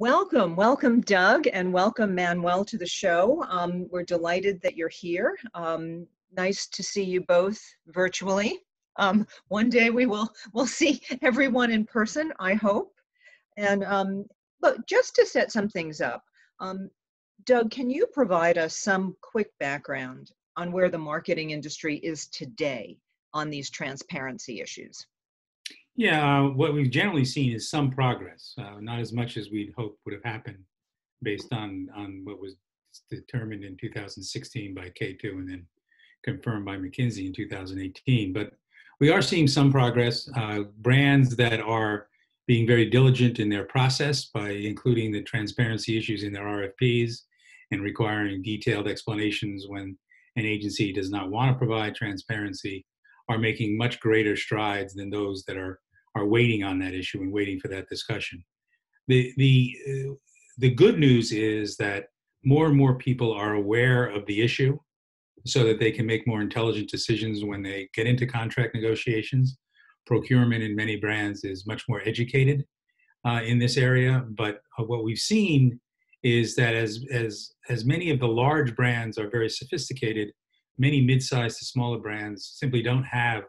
Welcome, welcome, Doug, and welcome, Manuel, to the show. Um, we're delighted that you're here. Um, nice to see you both virtually. Um, one day we will we'll see everyone in person, I hope. And um, look, just to set some things up, um, Doug, can you provide us some quick background on where the marketing industry is today on these transparency issues? Yeah, uh, what we've generally seen is some progress, uh, not as much as we'd hoped would have happened based on, on what was determined in 2016 by K2 and then confirmed by McKinsey in 2018. But we are seeing some progress. Uh, brands that are being very diligent in their process by including the transparency issues in their RFPs and requiring detailed explanations when an agency does not want to provide transparency are making much greater strides than those that are are waiting on that issue and waiting for that discussion. The the the good news is that more and more people are aware of the issue so that they can make more intelligent decisions when they get into contract negotiations. Procurement in many brands is much more educated uh, in this area, but uh, what we've seen is that as as as many of the large brands are very sophisticated, many mid-sized to smaller brands simply don't have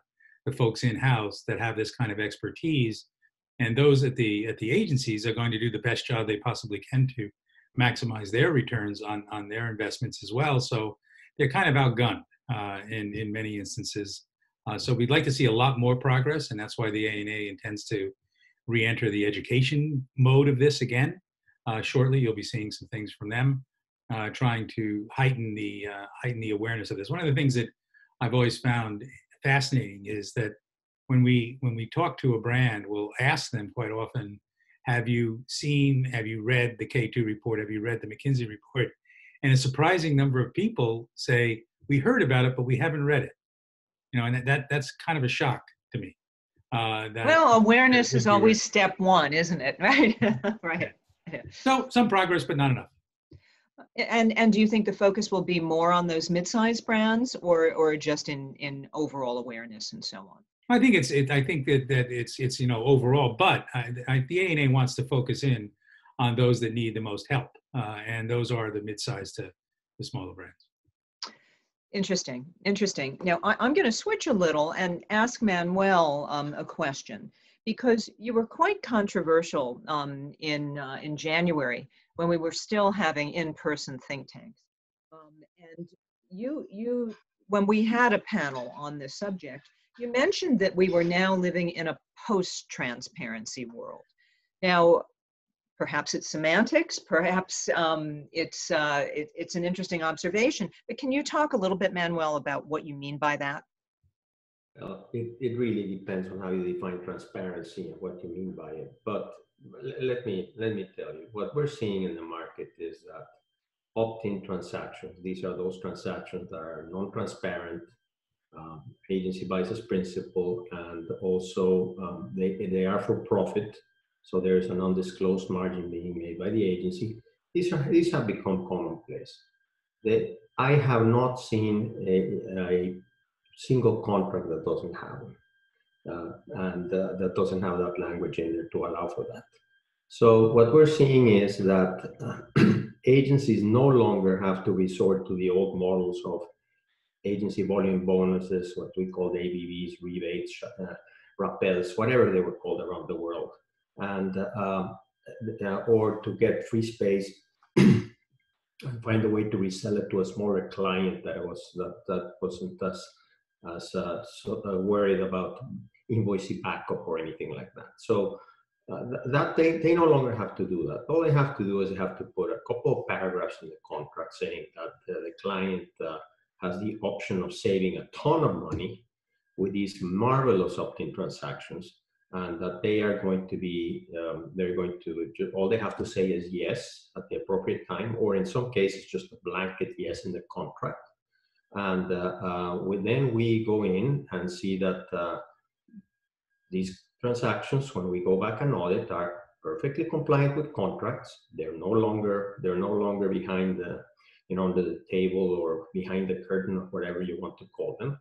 the folks in house that have this kind of expertise. And those at the at the agencies are going to do the best job they possibly can to maximize their returns on on their investments as well. So they're kind of outgunned uh, in in many instances. Uh, so we'd like to see a lot more progress and that's why the ANA intends to re-enter the education mode of this again. Uh, shortly you'll be seeing some things from them uh, trying to heighten the uh, heighten the awareness of this one of the things that i've always found fascinating is that when we when we talk to a brand, we'll ask them quite often, "Have you seen? Have you read the K2 report? Have you read the McKinsey report?" And a surprising number of people say, "We heard about it, but we haven't read it." You know, and that that's kind of a shock to me. Uh, that, well, awareness is always step one, isn't it? Right? right. Yeah. So some progress, but not enough. And and do you think the focus will be more on those mid-sized brands, or or just in in overall awareness and so on? I think it's it, I think that that it's it's you know overall, but I, I, the ANA wants to focus in on those that need the most help, uh, and those are the mid-sized to the smaller brands. Interesting, interesting. Now I, am going to switch a little and ask Manuel um, a question because you were quite controversial um, in uh, in January when we were still having in-person think tanks. Um, and you, you, when we had a panel on this subject, you mentioned that we were now living in a post-transparency world. Now, perhaps it's semantics, perhaps um, it's, uh, it, it's an interesting observation, but can you talk a little bit, Manuel, about what you mean by that? Well, it, it really depends on how you define transparency and what you mean by it. But let me let me tell you what we're seeing in the market is that opt-in transactions these are those transactions that are non-transparent um, agency buys as principal and also um, they, they are for profit. So there's an undisclosed margin being made by the agency. These are these have become commonplace. They, i have not seen a, a single contract that doesn't have them and uh, that doesn't have that language in there to allow for that. So what we're seeing is that uh, agencies no longer have to resort to the old models of agency volume bonuses, what we call ABVs, rebates, uh, rappels, whatever they were called around the world, and uh, uh, or to get free space and find a way to resell it to a smaller client that was that, that wasn't as as uh, so, uh, worried about invoicing backup or anything like that. So uh, that they, they no longer have to do that. All they have to do is they have to put a couple of paragraphs in the contract saying that uh, the client uh, has the option of saving a ton of money with these marvelous opt-in transactions and that they are going to be um, they're going to all they have to say is yes at the appropriate time or in some cases just a blanket yes in the contract and uh, uh, we, then we go in and see that uh, these transactions, when we go back and audit, are perfectly compliant with contracts. They're no longer they're no longer behind the you know under the table or behind the curtain or whatever you want to call them.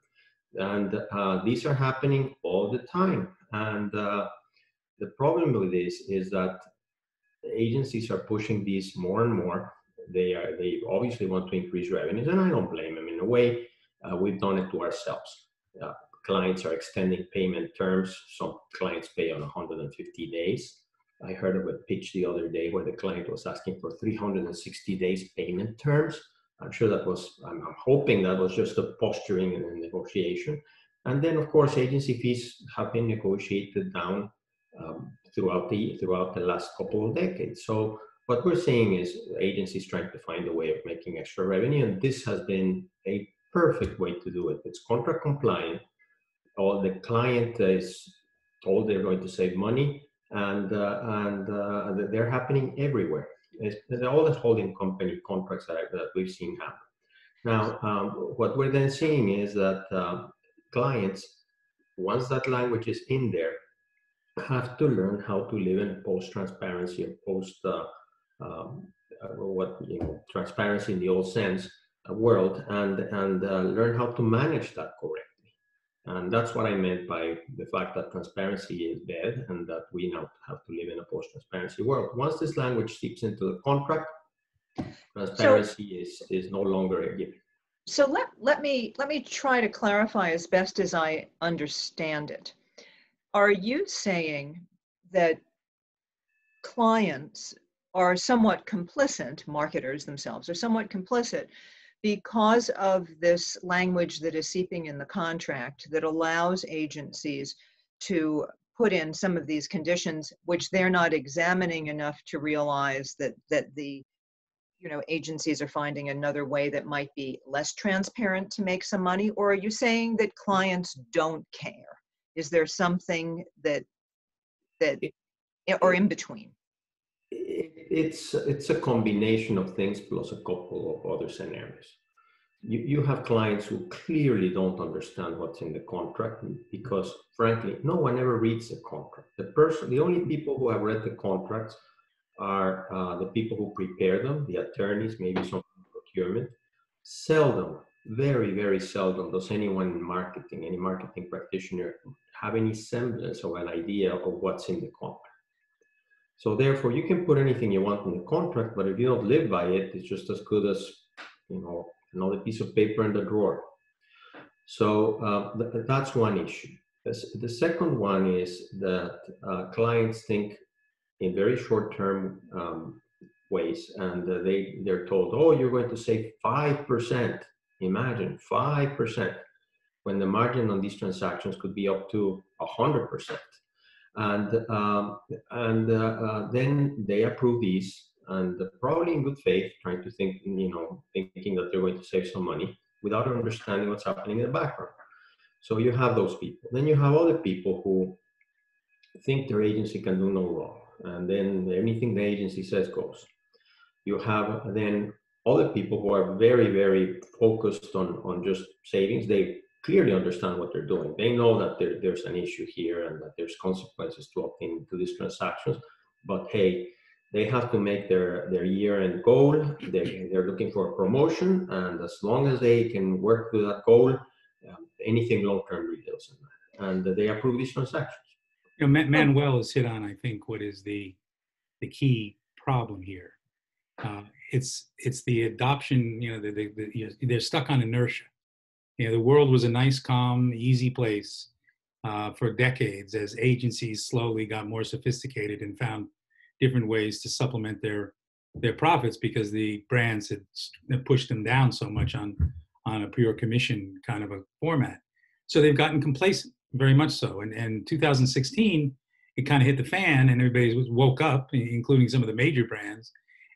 And uh, these are happening all the time. And uh, the problem with this is that agencies are pushing these more and more. They are they obviously want to increase revenues, and I don't blame them. In a way, uh, we've done it to ourselves. Uh, clients are extending payment terms. Some clients pay on 150 days. I heard of a pitch the other day where the client was asking for 360 days payment terms. I'm sure that was, I'm, I'm hoping that was just a posturing and a negotiation. And then, of course, agency fees have been negotiated down um, throughout the throughout the last couple of decades. So what we're seeing is agencies trying to find a way of making extra revenue, and this has been a perfect way to do it. It's contract compliant. All the client is told they're going to save money, and uh, and uh, they're happening everywhere. It's, all the holding company contracts that, that we've seen happen. Now, um, what we're then seeing is that uh, clients, once that language is in there, have to learn how to live in and post uh, um, uh, what you know transparency in the old sense uh, world and and uh, learn how to manage that correctly. And that's what i meant by the fact that transparency is dead and that we now have to live in a post-transparency world. Once this language seeps into the contract transparency so, is is no longer a given. So let, let me let me try to clarify as best as I understand it. Are you saying that clients are somewhat complicit, marketers themselves are somewhat complicit because of this language that is seeping in the contract that allows agencies to put in some of these conditions which they're not examining enough to realize that that the you know agencies are finding another way that might be less transparent to make some money? Or are you saying that clients don't care? Is there something that that or in between it's it's a combination of things plus a couple of other scenarios you, you have clients who clearly don't understand what's in the contract because frankly no one ever reads the contract the person the only people who have read the contracts are uh, the people who prepare them, the attorneys, maybe some procurement. Seldom, very, very seldom does anyone in marketing, any marketing practitioner, have any semblance of an idea of what's in the contract. So therefore, you can put anything you want in the contract, but if you don't live by it, it's just as good as you know another piece of paper in the drawer. So uh, th- that's one issue. The second one is that uh, clients think in very short-term um, ways, and uh, they they're told, "Oh, you're going to save five percent." Imagine five percent, when the margin on these transactions could be up to hundred percent, and um, and uh, uh, then they approve these, and probably in good faith, trying to think, you know, thinking that they're going to save some money without understanding what's happening in the background. So you have those people. Then you have other people who think their agency can do no wrong and then anything the agency says goes. You have then other people who are very, very focused on, on just savings. They clearly understand what they're doing. They know that there, there's an issue here and that there's consequences to opting to these transactions. But hey, they have to make their, their year-end goal. They, they're looking for a promotion, and as long as they can work to that goal, um, anything long-term matter. And they approve these transactions. You know, Manuel has hit on, I think, what is the the key problem here. Uh, it's it's the adoption. You know, the, the, the, they're stuck on inertia. You know, the world was a nice, calm, easy place uh, for decades as agencies slowly got more sophisticated and found different ways to supplement their their profits because the brands had pushed them down so much on on a pure commission kind of a format. So they've gotten complacent very much so. And, and 2016, it kind of hit the fan, and everybody woke up, including some of the major brands,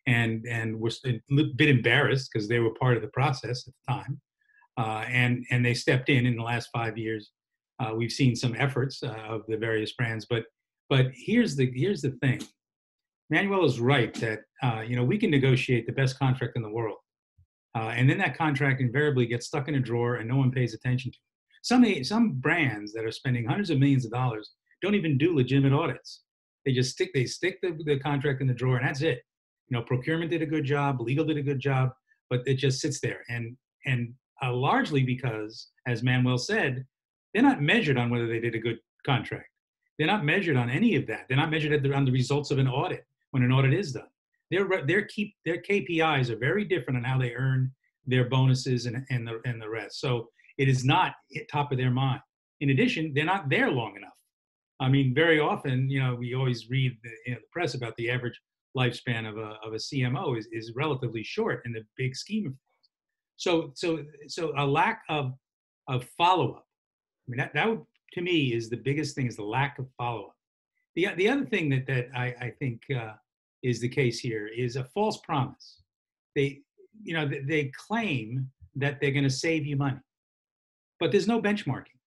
and and were a bit embarrassed because they were part of the process at the time, uh, and and they stepped in in the last five years. Uh, we've seen some efforts uh, of the various brands, but but here's the here's the thing. Manuel is right that uh, you know we can negotiate the best contract in the world, uh, and then that contract invariably gets stuck in a drawer and no one pays attention to. It. Some some brands that are spending hundreds of millions of dollars don't even do legitimate audits. They just stick they stick the, the contract in the drawer and that's it. You know, procurement did a good job, legal did a good job, but it just sits there. And and uh, largely because, as Manuel said, they're not measured on whether they did a good contract. They're not measured on any of that. They're not measured the, on the results of an audit. when an audit is done. Their their keep their KPIs are very different on how they earn their bonuses and and the and the rest. So it is not top of their mind. In addition, they're not there long enough. I mean, very often, you know, we always read the, you know, the press about the average lifespan of a, of a CMO is, is relatively short in the big scheme. So, so, so a lack of, of follow-up. I mean, that, that to me is the biggest thing is the lack of follow-up. The, the other thing that, that I, I think uh, is the case here is a false promise. They, you know, they claim that they're going to save you money, but there's no benchmarking.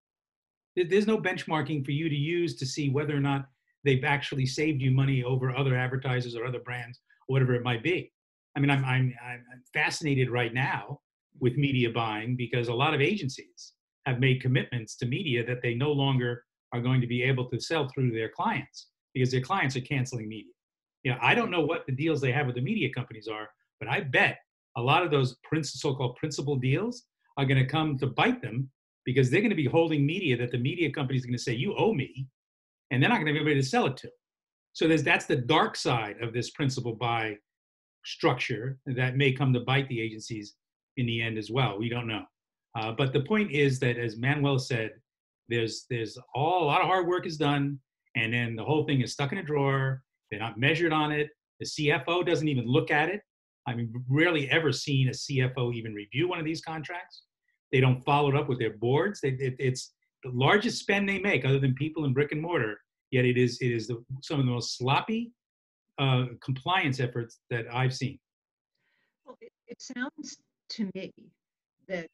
There's no benchmarking for you to use to see whether or not they've actually saved you money over other advertisers or other brands, or whatever it might be. I mean, I'm, I'm, I'm fascinated right now with media buying because a lot of agencies have made commitments to media that they no longer are going to be able to sell through their clients because their clients are canceling media. You know, I don't know what the deals they have with the media companies are, but I bet a lot of those so-called principal deals are going to come to bite them because they're going to be holding media that the media company is going to say, you owe me, and they're not going to be able to sell it to. So there's, that's the dark side of this principal buy structure that may come to bite the agencies in the end as well. We don't know. Uh, but the point is that, as Manuel said, there's there's all a lot of hard work is done, and then the whole thing is stuck in a drawer. They're not measured on it. The CFO doesn't even look at it. I mean, rarely ever seen a CFO even review one of these contracts. They don't follow it up with their boards. They, it, it's the largest spend they make, other than people in brick and mortar. Yet it is it is the, some of the most sloppy uh, compliance efforts that I've seen. Well, it, it sounds to me that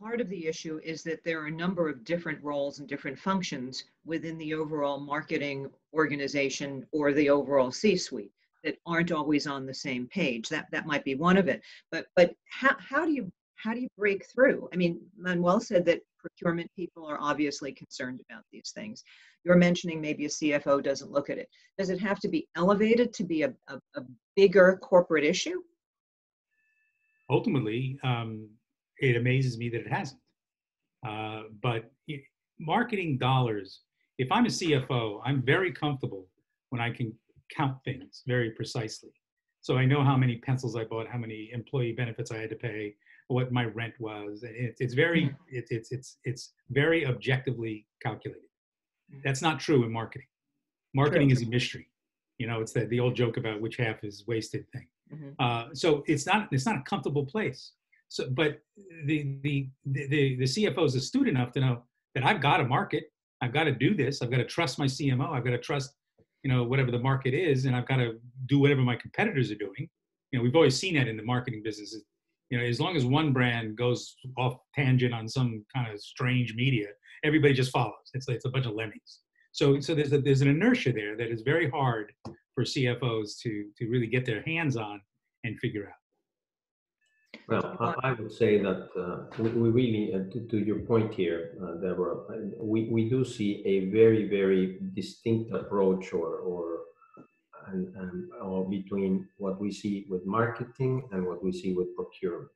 part of the issue is that there are a number of different roles and different functions within the overall marketing organization or the overall C-suite that aren't always on the same page. That that might be one of it. But but how how do you how do you break through? I mean, Manuel said that procurement people are obviously concerned about these things. You're mentioning maybe a CFO doesn't look at it. Does it have to be elevated to be a, a, a bigger corporate issue? Ultimately, um, it amazes me that it hasn't. Uh, but marketing dollars, if I'm a CFO, I'm very comfortable when I can count things very precisely. So I know how many pencils I bought, how many employee benefits I had to pay, what my rent was. It, it's very mm-hmm. it, it's it's it's very objectively calculated. Mm-hmm. That's not true in marketing. Marketing true. is a mystery. You know, it's the the old joke about which half is wasted thing. Mm-hmm. Uh, so it's not it's not a comfortable place. So, but the the the the CFO is astute enough to know that I've got to market. I've got to do this. I've got to trust my CMO. I've got to trust you know whatever the market is, and I've got to do whatever my competitors are doing. You know, we've always seen that in the marketing business you know, as long as one brand goes off tangent on some kind of strange media, everybody just follows. It's it's a bunch of lemmings. So so there's a, there's an inertia there that is very hard for CFOs to to really get their hands on and figure out. Well, I would say that uh, we, really, uh, to, to, your point here, uh, Deborah, we, we do see a very, very distinct approach or, or and, and or between what we see with marketing and what we see with procurement.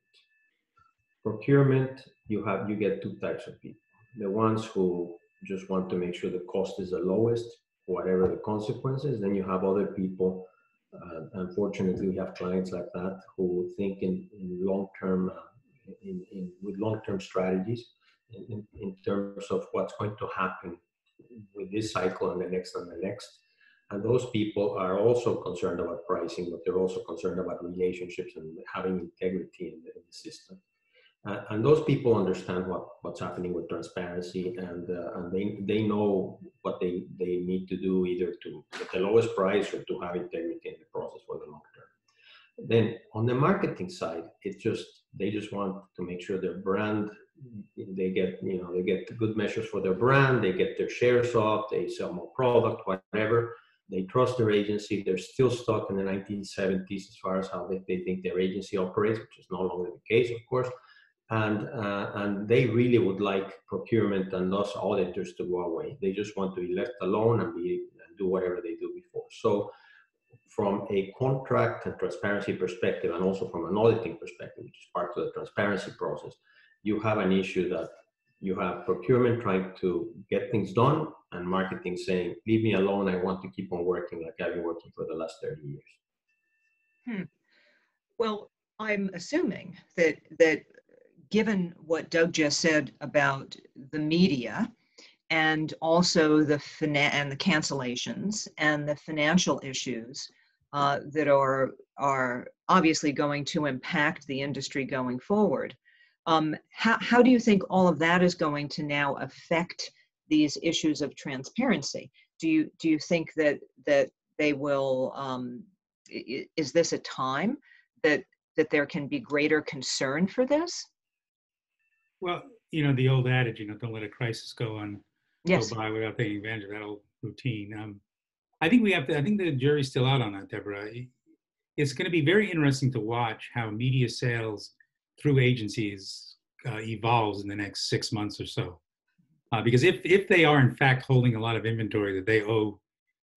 Procurement, you have you get two types of people. The ones who just want to make sure the cost is the lowest, whatever the consequences. Then you have other people. Uh, unfortunately, we have clients like that who think in, in long-term, uh, in, in, with long-term strategies in, in terms of what's going to happen with this cycle and the next and the next and those people are also concerned about pricing, but they're also concerned about relationships and having integrity in the, in the system. Uh, and those people understand what, what's happening with transparency and, uh, and they, they know what they, they need to do either to get the lowest price or to have integrity in the process for the long term. Then on the marketing side, it's just, they just want to make sure their brand, they get, you know, they get good measures for their brand, they get their shares up, they sell more product, whatever they trust their agency. They're still stuck in the 1970s as far as how they, they think their agency operates, which is no longer the case, of course. And, uh, and they really would like procurement and thus auditors to go away. They just want to be left alone and, be, and do whatever they do before. So from a contract and transparency perspective, and also from an auditing perspective, which is part of the transparency process, you have an issue that you have procurement trying to get things done and marketing saying, leave me alone. I want to keep on working like I've been working for the last 30 years. Hmm. Well, I'm assuming that that given what Doug just said about the media and also the fina- and the cancellations and the financial issues uh, that are are obviously going to impact the industry going forward. Um, how, how do you think all of that is going to now affect these issues of transparency? Do you do you think that that they will? Um, is this a time that that there can be greater concern for this? Well, you know the old adage, you know, don't let a crisis go on yes. go by without taking advantage of that old routine. Um, I think we have to. I think the jury's still out on that, Deborah. It's going to be very interesting to watch how media sales through agencies uh, evolves in the next six months or so. Uh, because if if they are in fact holding a lot of inventory that they owe,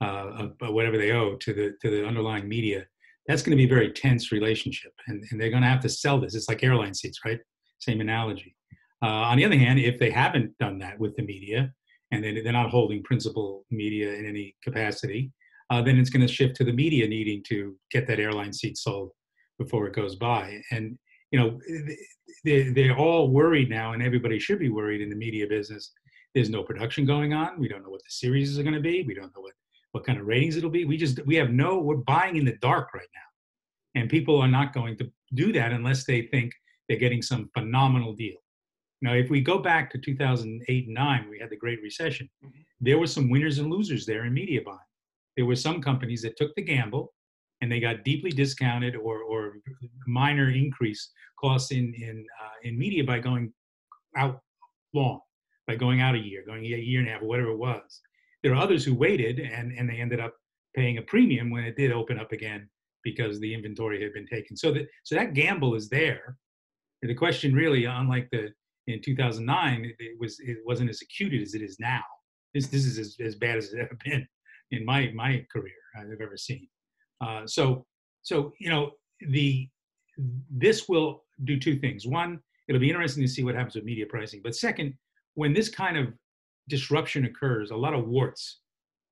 uh, whatever they owe to the to the underlying media, that's going to be a very tense relationship, and and they're going to have to sell this. It's like airline seats, right? Same analogy. Uh, on the other hand, if they haven't done that with the media, and they, they're not holding principal media in any capacity, uh, then it's going to shift to the media needing to get that airline seat sold before it goes by. And you know, they, they're all worried now, and everybody should be worried in the media business. There's no production going on. We don't know what the series are going to be. We don't know what what kind of ratings it'll be. We just we have no. We're buying in the dark right now, and people are not going to do that unless they think they're getting some phenomenal deal. Now, if we go back to 2008 and 9, we had the Great Recession, mm-hmm. there were some winners and losers there in media buying. There were some companies that took the gamble and they got deeply discounted or, or minor increase costs in, in, uh, in media by going out long, by going out a year, going a year and a half, or whatever it was. There are others who waited and, and they ended up paying a premium when it did open up again because the inventory had been taken. So that, so that gamble is there. And the question really, unlike the in 2009, it, was it wasn't as acute as it is now. This this is as, as bad as it's ever been in my my career I've ever seen. Uh, so so you know the this will do two things. One, it'll be interesting to see what happens with media pricing. But second, when this kind of disruption occurs, a lot of warts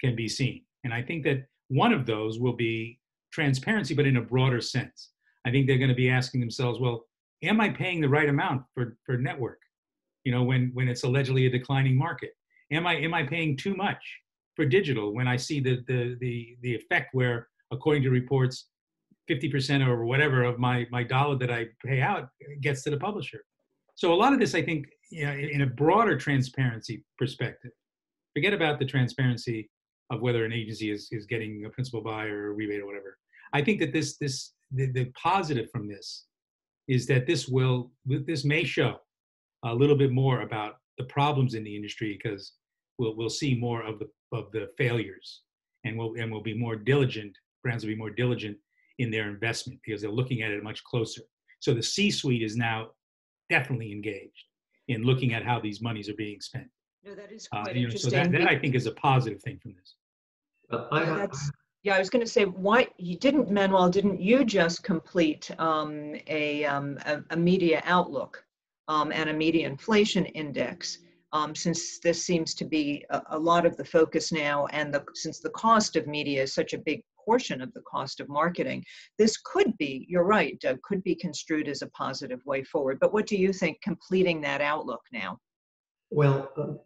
can be seen, and I think that one of those will be transparency, but in a broader sense. I think they're going to be asking themselves, well, am I paying the right amount for, for network? You know, when, when it's allegedly a declining market, am I, am I paying too much for digital when I see the, the, the, the effect where, according to reports, 50% or whatever of my, my dollar that I pay out gets to the publisher. So a lot of this, I think, you know, in a broader transparency perspective, forget about the transparency of whether an agency is, is getting a principal buy or a rebate or whatever. I think that this, this, the, the positive from this is that this will this may show a little bit more about the problems in the industry because we'll we'll see more of the of the failures and we'll and we'll be more diligent brands will be more diligent in their investment because they're looking at it much closer. So the c suite is now definitely engaged in looking at how these monies are being spent. No that is uh, quite uh, you know, interesting so that, that i think is a positive thing from this. Uh, I, have, yeah, I was going to say, why you didn't, Manuel? Didn't you just complete um, a, um, a, a media outlook um, and a media inflation index? Um, since this seems to be a, a, lot of the focus now, and the, since the cost of media is such a big portion of the cost of marketing, this could be. You're right, Doug, could be construed as a positive way forward. But what do you think? Completing that outlook now. Well, um,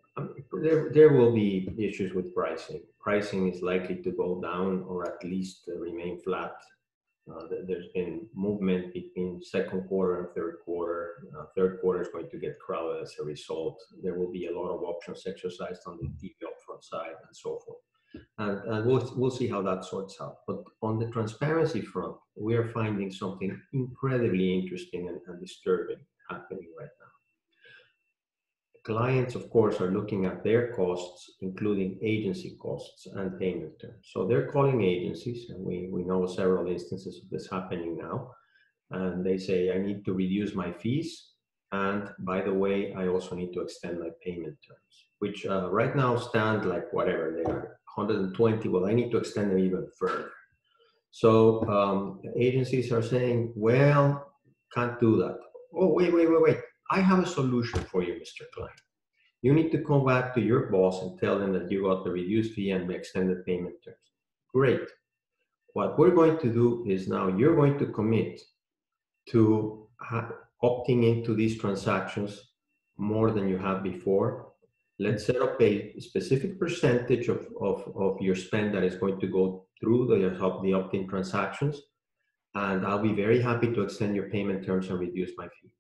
there, there will be issues with pricing. Pricing is likely to go down or at least remain flat. Uh, there's been movement between second quarter and third quarter. Uh, third quarter is going to get crowded as a result. There will be a lot of options exercised on the TV upfront side and so forth. And, and we'll, we'll see how that sorts out. But on the transparency front, we are finding something incredibly interesting and, and disturbing happening right now clients, of course, are looking at their costs, including agency costs and payment terms. So they're calling agencies, and we, we know several instances of this happening now. And they say, I need to reduce my fees. And by the way, I also need to extend my payment terms, which uh, right now stand like whatever they are 120. Well, I need to extend them even further. So um, agencies are saying, well, can't do that. Oh, wait, wait, wait, wait. I have a solution for you, Mr. Client. You need to come back to your boss and tell them that you got the reduced fee and the extended payment terms. Great. What we're going to do is now you're going to commit to uh, opting into these transactions more than you have before. Let's set up a specific percentage of, of, of your spend that is going to go through the, the opt-in transactions. And I'll be very happy to extend your payment terms and reduce my fee.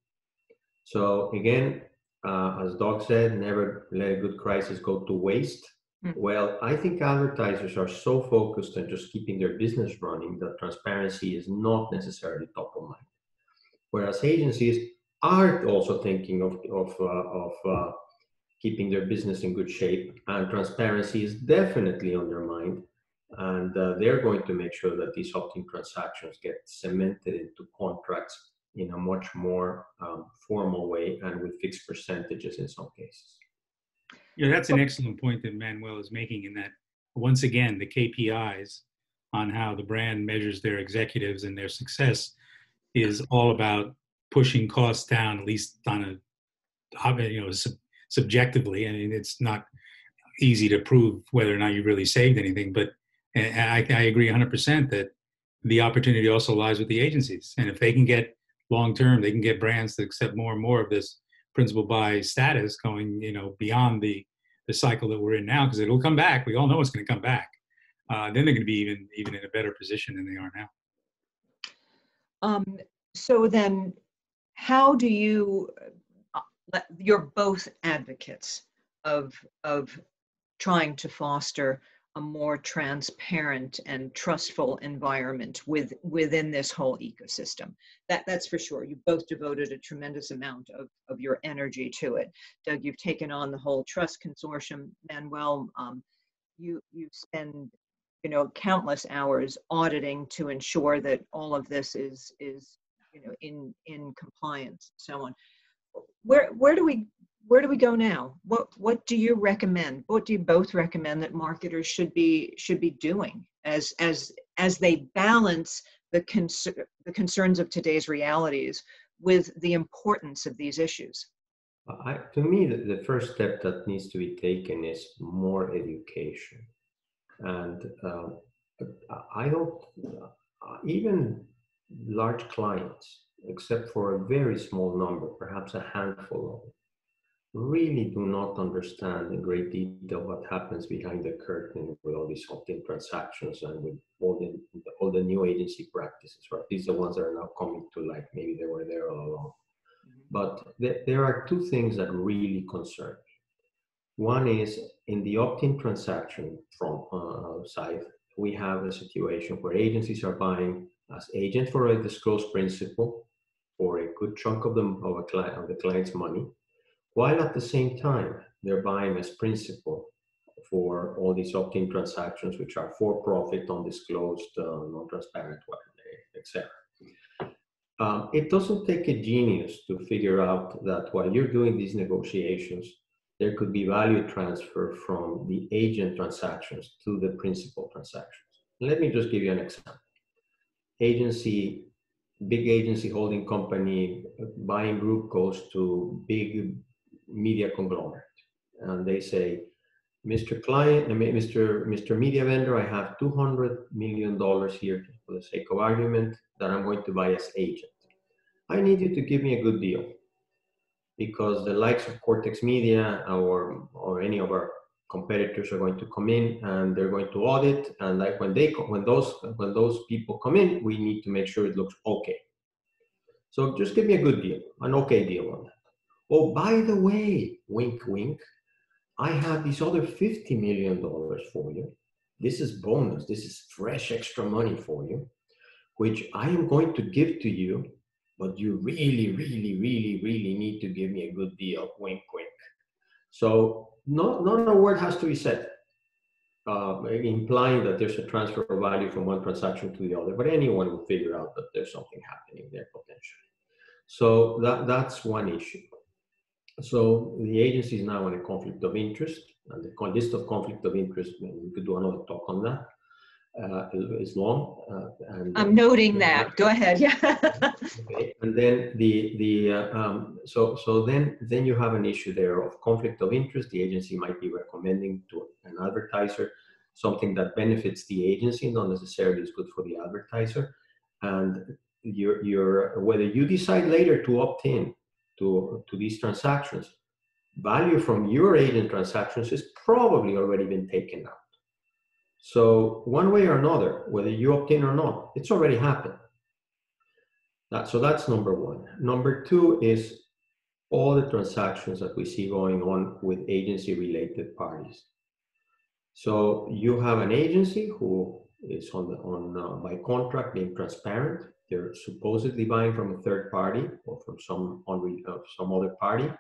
So again, uh, as Doug said, never let a good crisis go to waste. Mm. Well, I think advertisers are so focused on just keeping their business running that transparency is not necessarily top of mind. Whereas agencies are also thinking of, of, uh, of uh, keeping their business in good shape, and transparency is definitely on their mind. And uh, they're going to make sure that these opt-in transactions get cemented into contracts in a much more um, formal way and with fixed percentages in some cases. Yeah, that's an excellent point that Manuel is making in that once again, the KPIs on how the brand measures their executives and their success is all about pushing costs down, at least on a, you know, sub- subjectively. I mean, it's not easy to prove whether or not you really saved anything, but I, I agree 100% that the opportunity also lies with the agencies. And if they can get long term, they can get brands to accept more and more of this principal buy status going, you know, beyond the the cycle that we're in now, because it'll come back. We all know it's going to come back. Uh, then they're going to be even even in a better position than they are now. Um, so then, how do you? Uh, you're both advocates of of trying to foster a more transparent and trustful environment with within this whole ecosystem. That that's for sure. You both devoted a tremendous amount of, of your energy to it. Doug, you've taken on the whole trust consortium. Manuel, um, you you spend you know countless hours auditing to ensure that all of this is is you know in in compliance and so on. Where where do we where do we go now? What what do you recommend? What do you both recommend that marketers should be should be doing as as as they balance the concern the concerns of today's realities with the importance of these issues? I, to me, the, the, first step that needs to be taken is more education, and uh, I don't uh, even large clients, except for a very small number, perhaps a handful of them really do not understand in great detail what happens behind the curtain with all these opt-in transactions and with all the all the new agency practices, right? These are the ones that are now coming to light. Maybe they were there all along. Mm-hmm. But th- there are two things that really concern me. One is in the opt-in transaction from uh, side, we have a situation where agencies are buying as agents for a disclosed principal for a good chunk of them of, a client, of the client's money while at the same time they're buying as principal for all these opt-in transactions, which are for-profit, undisclosed, uh, non-transparent, etc. Um, it doesn't take a genius to figure out that while you're doing these negotiations, there could be value transfer from the agent transactions to the principal transactions. Let me just give you an example. Agency, big agency holding company buying group goes to big media conglomerate. And they say, Mr. Client, Mr. Mr. Media Vendor, I have $200 million here for the sake of argument that I'm going to buy as agent. I need you to give me a good deal because the likes of Cortex Media or, or any of our competitors are going to come in and they're going to audit and like when they when those when those people come in we need to make sure it looks okay so just give me a good deal an okay deal on that Oh, by the way, wink, wink, I have this other $50 million for you. This is bonus. This is fresh extra money for you, which I am going to give to you, but you really, really, really, really need to give me a good deal. Wink, wink. So not, not a word has to be said, uh, implying that there's a transfer of value from one transaction to the other, but anyone will figure out that there's something happening there potentially. So that, that's one issue. So the agency is now in a conflict of interest, and the list of conflict of interest, we could do another talk on that. uh, is long. Uh, and, I'm noting that. Go ahead. Yeah. okay. And then the the uh, um, so so then then you have an issue there of conflict of interest. The agency might be recommending to an advertiser something that benefits the agency, not necessarily is good for the advertiser. And you're, you're whether you decide later to opt in to to these transactions, value from your agent transactions is probably already been taken out. So one way or another, whether you opt in or not, it's already happened. That, so that's number one. Number two is all the transactions that we see going on with agency related parties. So you have an agency who is on, the, on uh, by contract being transparent. They're supposedly buying from a third party or from some, uh, some other party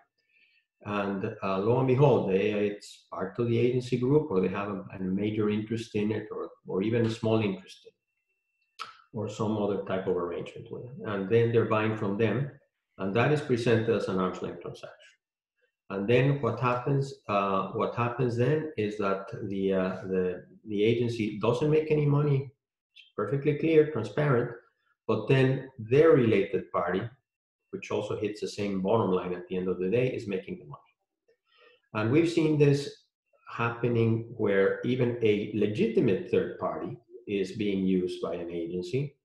and uh, lo and behold, they, it's part of the agency group, or they have a, a, major interest in it, or, or even a small interest in it, or some other type of arrangement with it. And then they're buying from them, and that is presented as an arm's length transaction. And then what happens? Uh, what happens then is that the uh, the the agency doesn't make any money. It's perfectly clear, transparent. But then their related party which also hits the same bottom line at the end of the day, is making the money. And we've seen this happening where even a legitimate third party is being used by an agency,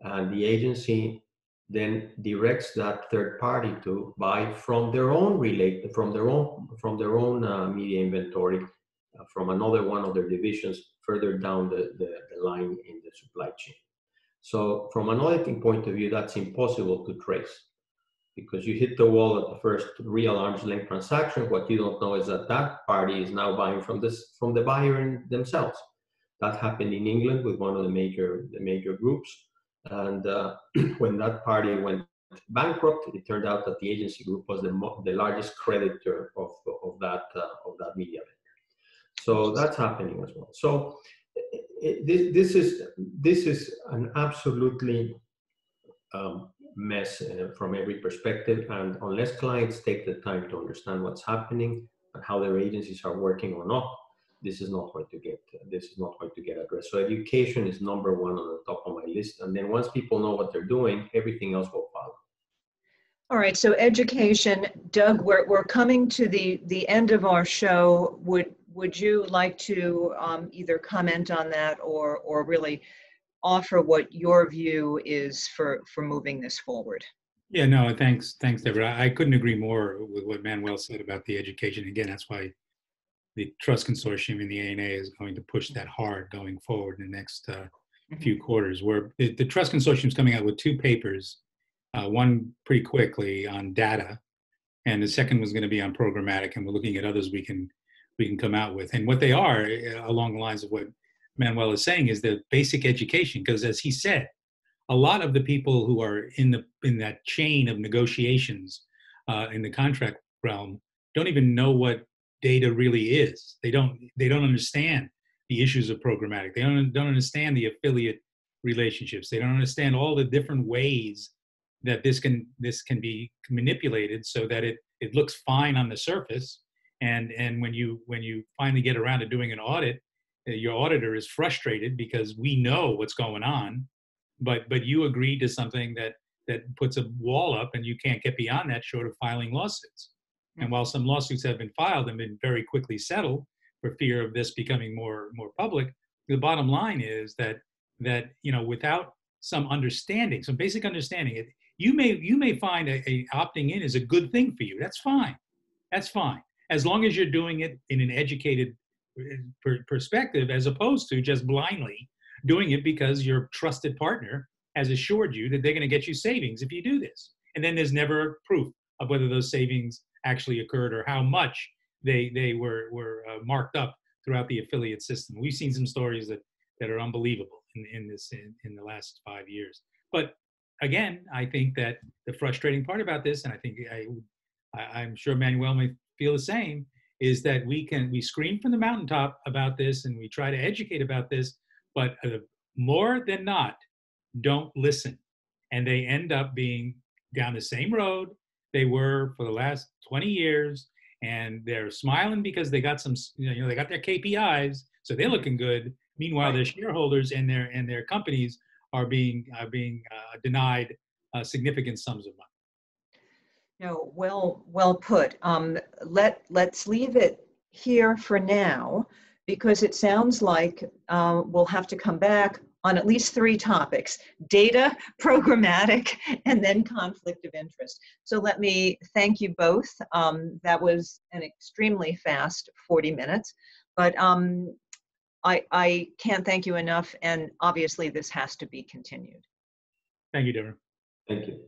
and the agency then directs that third party to buy from their own relate from their own from their own uh, media inventory uh, from another one of their divisions further down the, the, the line in the supply chain. So from an auditing point of view, that's impossible to trace because you hit the wall at the first real arm's length transaction. What you don't know is that that party is now buying from this from the buyer themselves. That happened in England with one of the major the major groups, and uh, when that party went bankrupt, it turned out that the agency group was the the largest creditor of of that uh, of that media So that's happening as well. So this this is this is an absolutely um, mess uh, from every perspective. And unless clients take the time to understand what's happening and how their agencies are working or not, this is not going to get this is not going to get addressed. So education is number one on the top of my list. And then once people know what they're doing, everything else will follow. All right, so education, Doug, we're, we're coming to the, the end of our show. Would, would you like to um, either comment on that or, or really offer what your view is for for moving this forward. Yeah, no, thanks, thanks, Deborah. I couldn't agree more with what Manuel said about the education. Again, that's why the Trust Consortium and the ANA is going to push that hard going forward in the next uh, mm-hmm. few quarters. Where the, the, Trust Consortium is coming out with two papers, uh, one pretty quickly on data, and the second was going to be on programmatic. And we're looking at others we can we can come out with. And what they are uh, along the lines of what Manuel is saying is the basic education, because as he said, a lot of the people who are in the in that chain of negotiations uh, in the contract realm don't even know what data really is. They don't they don't understand the issues of programmatic. They don't don't understand the affiliate relationships. They don't understand all the different ways that this can this can be manipulated so that it it looks fine on the surface and and when you when you finally get around to doing an audit uh, your auditor is frustrated because we know what's going on but but you agreed to something that that puts a wall up and you can't get beyond that short of filing lawsuits. Mm-hmm. and while some lawsuits have been filed and been very quickly settled for fear of this becoming more more public the bottom line is that that you know without some understanding some basic understanding it you may you may find a, a opting in is a good thing for you. That's fine. That's fine as long as you're doing it in an educated per- perspective as opposed to just blindly doing it because your trusted partner has assured you that they're going to get you savings if you do this. And then there's never proof of whether those savings actually occurred or how much they they were were uh, marked up throughout the affiliate system. We've seen some stories that that are unbelievable in, in this in, in the last five years. But again, I think that the frustrating part about this, and I think I, I I'm sure Manuel may feel the same, is that we can we scream from the mountaintop about this and we try to educate about this but uh, more than not don't listen. And they end up being down the same road they were for the last 20 years and they're smiling because they got some you know they got their kpis so they're looking good. Meanwhile, their shareholders and their and their companies are being are being uh, denied uh, significant sums of money. No, well, well put. Um, let let's leave it here for now because it sounds like uh, we'll have to come back on at least three topics: data, programmatic, and then conflict of interest. So let me thank you both. Um, that was an extremely fast 40 minutes, but um, I I can't thank you enough. And obviously, this has to be continued. Thank you, Deborah. Thank you.